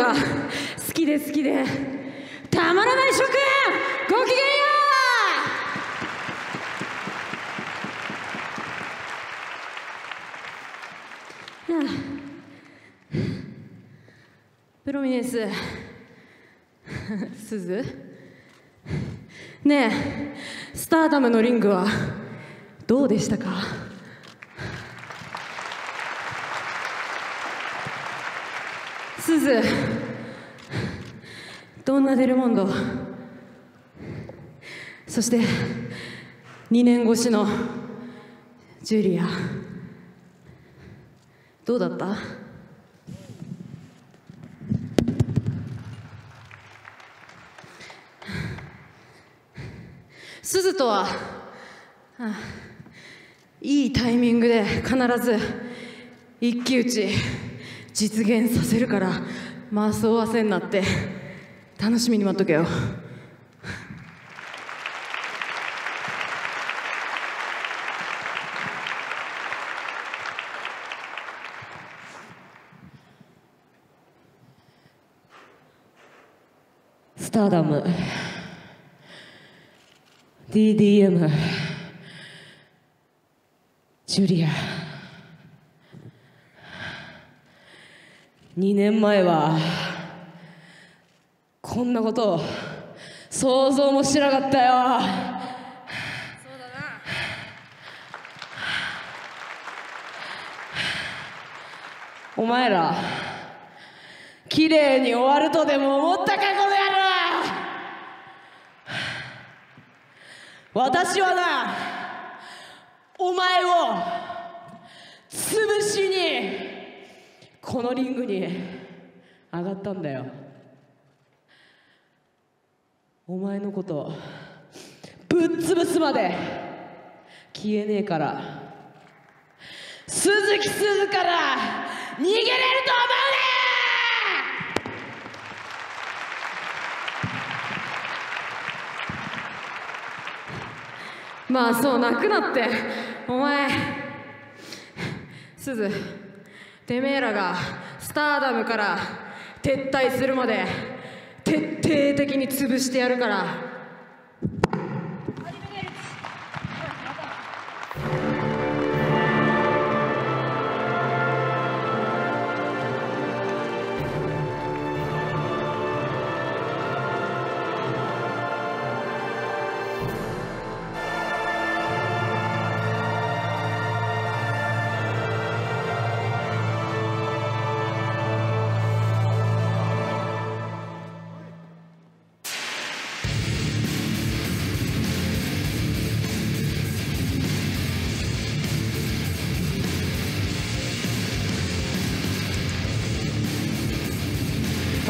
が好きで好きで。たまらない諸君ごきげんようプロミネンス。すずねえスターダムのリングはどうでしたか？すず。どんなデルモンドそして2年越しのジュリア。どうだった？すずとは、あいいタイミングで必ず一騎打ち。実現させるからまあそう焦んなって楽しみに待っとけよ。スターダム。DDM ジュリア。2年前はこんなことを想像もしなかったよ。お前ら綺麗に終わるとでも思ったかこの野郎。私はなお前を潰しにこのリングに上がったんだよ。お前のことぶっ潰すまで消えねえから。鈴木鈴から逃げれると思うねまあそう泣くなって。お前すず。てめえらがスターダムから撤退するまで徹底的に潰してやるから。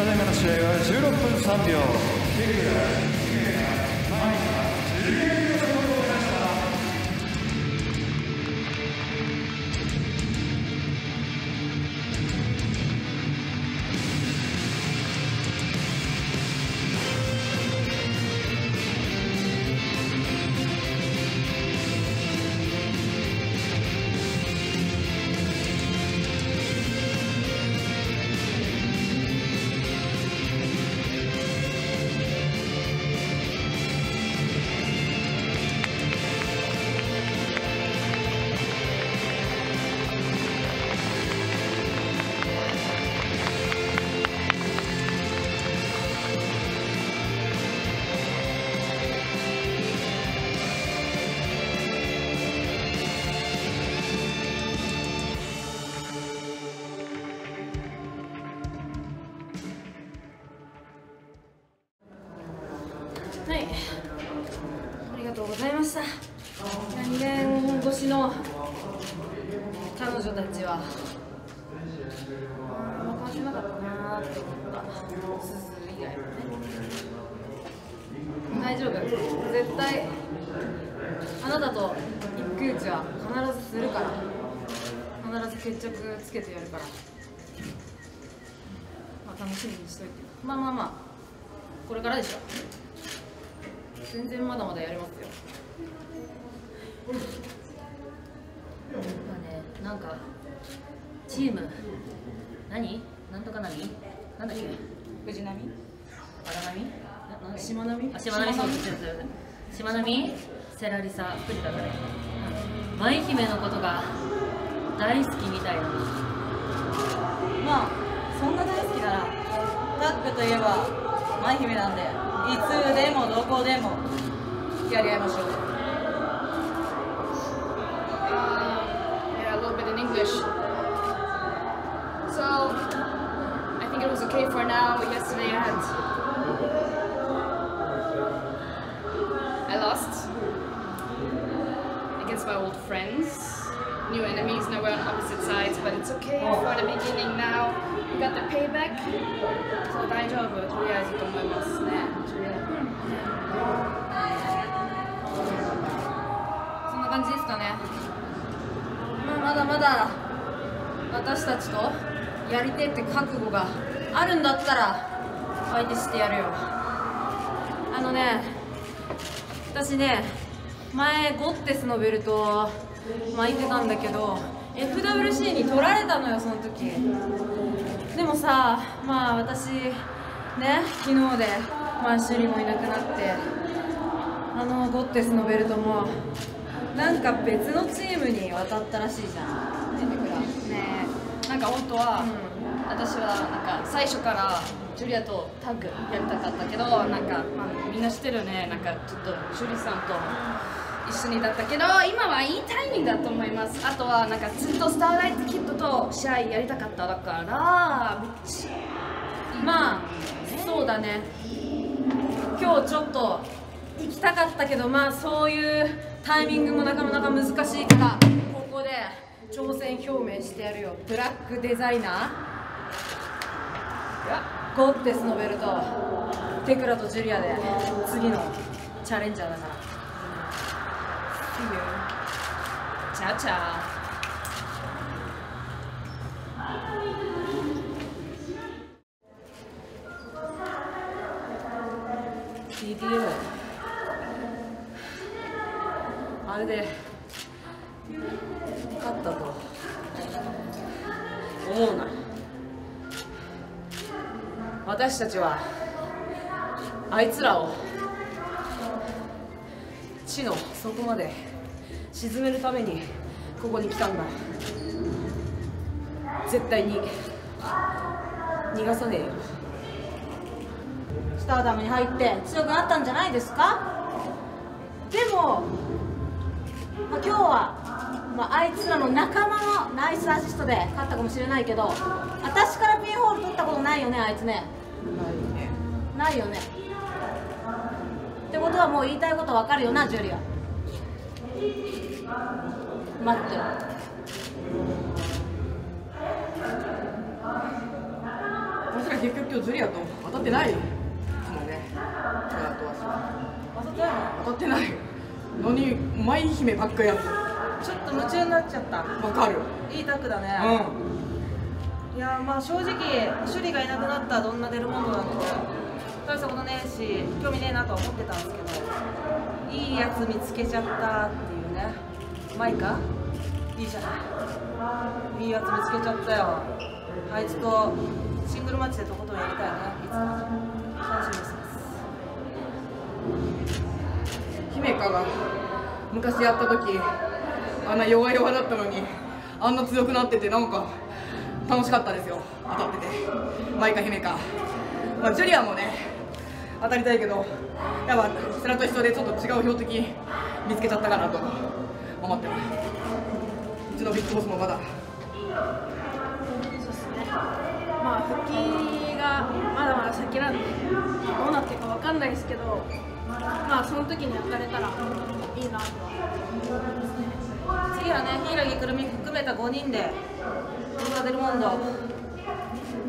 ただいまの試合は16分3秒。ございました。2年越しの彼女たちはあんま感じなかったなーって思った。すず以外はね。大丈夫。絶対あなたと一騎打ちは必ずするから。必ず決着つけてやるから。まあ楽しみにしといて。まあまあまあ。これからでしょ。全然まだまだやれますよ。まあね、なんかチーム何？なんとか何なんだっけ？藤波？荒波？ななんだっけ？しまなみあしまなみそうですそうですしまなみセラリサ藤田だね。舞姫のことが大好きみたいな。まあそんな大好きならタッグといえば舞姫なんでいつでもどこでもやり合いましょう Yeah, a little bit in English. So, I think it was okay for now. Yesterday I had. I lost against my old friends. New enemies, now we're on opposite sides, but it's okay for the beginning now. We got the payback. So, 大丈夫とりあえずと思いますね。そんな感じですかね、まあ、まだまだ私たちとやりてえって覚悟があるんだったら相手してやるよあのね私ね前ゴッテスのベルトを巻いてたんだけど FWC に取られたのよその時。でもさまあ私ね昨日でまあシュリもいなくなってあのゴッテスのベルトもなんか別のチームに渡ったらしいじゃん。出てくらねえ。なんか本当は、私はなんか最初からジュリアとタッグやりたかったけどなんか、まあ、みんな知ってるよね。なんかちょっとジュリさんと一緒にだったけど今はいいタイミングだと思います。あとはなんかずっとスターライトキッドと試合やりたかっただからまあそうだね。今日ちょっと行きたかったけどまあそういうタイミングもなかなか難しいからここで挑戦表明してやるよ。ブラックデザイナー。ゴッテスのベルト。テクラとジュリアで次のチャレンジャーだから。See you. チャチャ TTM あれで勝ったと思うな私たちはあいつらを地の底まで沈めるためにここに来たんだ。絶対に逃がさねえよ。スターダムに入って強くなったんじゃないですか？でも、まあ、今日は、まあ、あいつらの仲間のナイスアシストで勝ったかもしれないけど私からピンホール取ったことないよねあいつね。ないよね。ってことはもう言いたいことわかるよなジュリア待って。ろ私ら結局今日ジュリアと当たってないもんね。は。当たったよ当たってない。何舞姫ばっかやつちょっと夢中になっちゃった。わかる。いいタッグだね、ういやまあ正直趣里がいなくなったらどんな出るものなので大したことねえし興味ねえなとは思ってたんですけどいいやつ見つけちゃったっていうね。マイカ？いいじゃない。いいやつ見つけちゃったよ。あいつとシングルマッチでとことんやりたいね。いつも。楽しみにしてます。姫香が昔やった時あんな弱々だったのにあんな強くなっててなんか楽しかったですよ。当たってて。舞香姫香、まあ、ジュリアもね当たりたいけどやっぱ世良と一緒でちょっと違う標的見つけちゃったかなと思ってます。うちのビッグボスもまだ。そうですね。まあ復帰がまだまだ先なんでどうなってるかわかんないですけどまあその時に当たれたらいいなとは次はね柊くるみ含めた5人で動画出るモンド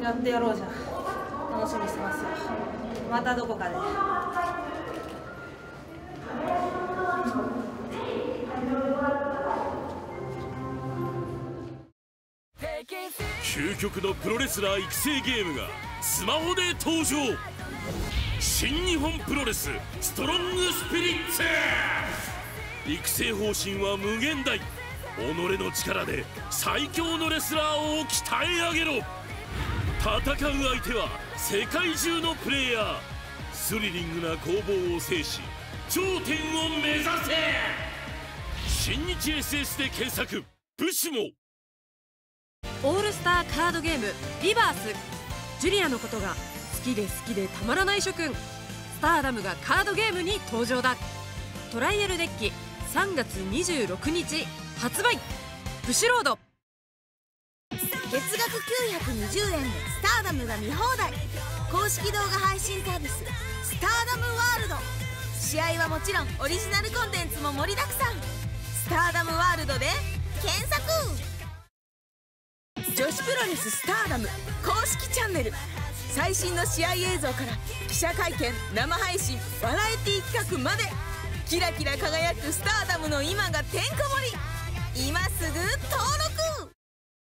やってやろうじゃん。楽しみにしてますよ。またどこかで。究極のプロレスラー育成ゲームがスマホで登場。新日本プロレスストロングスピリッツ。育成方針は無限大。己の力で最強のレスラーを鍛え上げろ。戦う相手は世界中のプレイヤー。スリリングな攻防を制し頂点を目指せ。新日 SS で検索。武士も。オールスターカードゲームリバース。ジュリアのことが好きで好きでたまらない諸君。スターダムがカードゲームに登場だ。トライアルデッキ3月26日発売。ブシロード。月額920円でスターダムが見放題。公式動画配信サービススターダムワールド。試合はもちろんオリジナルコンテンツも盛りだくさん。スターダムワールドで検索。女子プロレススターダム公式チャンネル。最新の試合映像から記者会見生配信バラエティ企画まで。キラキラ輝くスターダムの今がてんこ盛り。今すぐ登録。